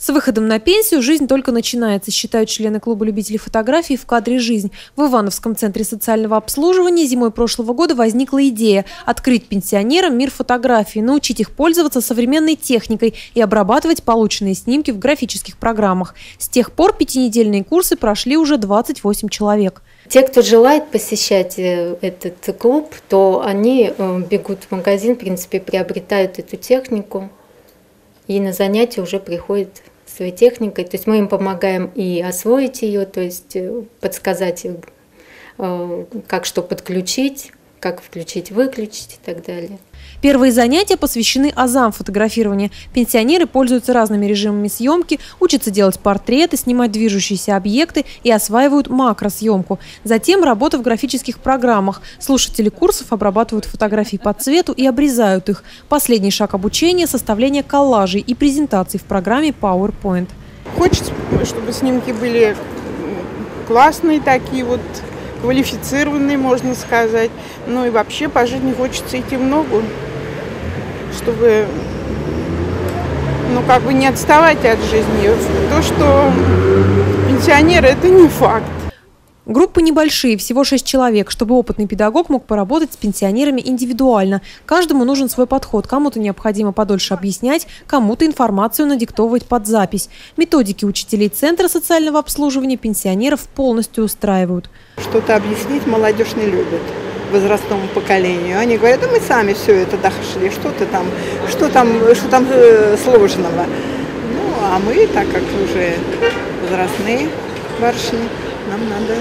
С выходом на пенсию жизнь только начинается, считают члены клуба любителей фотографий в кадре «Жизнь». В Ивановском центре социального обслуживания зимой прошлого года возникла идея открыть пенсионерам мир фотографий, научить их пользоваться современной техникой и обрабатывать полученные снимки в графических программах. С тех пор пятинедельные курсы прошли уже 28 человек. Те, кто желает посещать э, этот клуб, то они э, бегут в магазин, в принципе, приобретают эту технику, и на занятия уже приходят своей техникой. То есть мы им помогаем и освоить ее, то есть э, подсказать, э, как что подключить, как включить, выключить и так далее. Первые занятия посвящены азам фотографирования. Пенсионеры пользуются разными режимами съемки, учатся делать портреты, снимать движущиеся объекты и осваивают макросъемку. Затем работа в графических программах. Слушатели курсов обрабатывают фотографии по цвету и обрезают их. Последний шаг обучения – составление коллажей и презентаций в программе PowerPoint. Хочется, чтобы снимки были классные такие вот, квалифицированные, можно сказать. Ну и вообще по жизни хочется идти в ногу, чтобы ну, как бы не отставать от жизни. То, что пенсионеры, это не факт. Группы небольшие, всего 6 человек, чтобы опытный педагог мог поработать с пенсионерами индивидуально. Каждому нужен свой подход. Кому-то необходимо подольше объяснять, кому-то информацию надиктовывать под запись. Методики учителей Центра социального обслуживания пенсионеров полностью устраивают. Что-то объяснить молодежь не любит возрастному поколению. Они говорят, да мы сами все это дошли, что ты там, что там, что там э, сложного. Ну, а мы, так как уже возрастные барышни, нам надо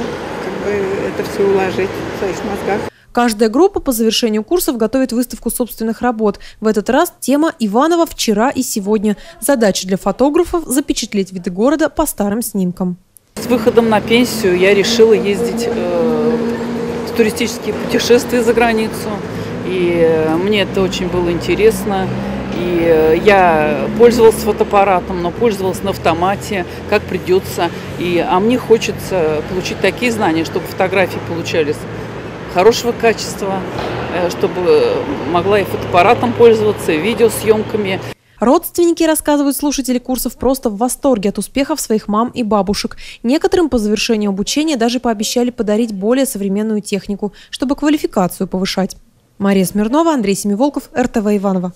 как бы это все уложить в своих мозгах. Каждая группа по завершению курсов готовит выставку собственных работ. В этот раз тема Иванова «Вчера и сегодня». Задача для фотографов – запечатлеть виды города по старым снимкам. С выходом на пенсию я решила ездить э, в туристические путешествия за границу. И э, мне это очень было интересно. И э, я пользовалась фотоаппаратом, но пользовалась на автомате, как придется. И, а мне хочется получить такие знания, чтобы фотографии получались хорошего качества, э, чтобы могла и фотоаппаратом пользоваться, и видеосъемками. Родственники, рассказывают слушатели курсов, просто в восторге от успехов своих мам и бабушек. Некоторым по завершению обучения даже пообещали подарить более современную технику, чтобы квалификацию повышать. Мария Смирнова, Андрей Семиволков, РТВ Иванова.